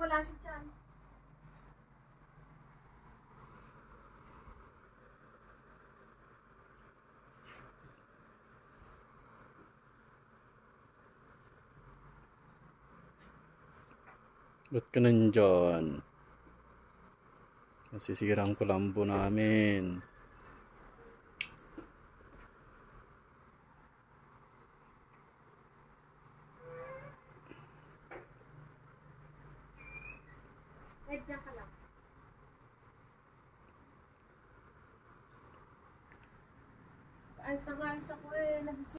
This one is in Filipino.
wala siya dyan. Ba't ka nandyan? Nasisira ang kulambo namin. Kahit dyan ka lang. Ayos na ko, ayos na ko eh.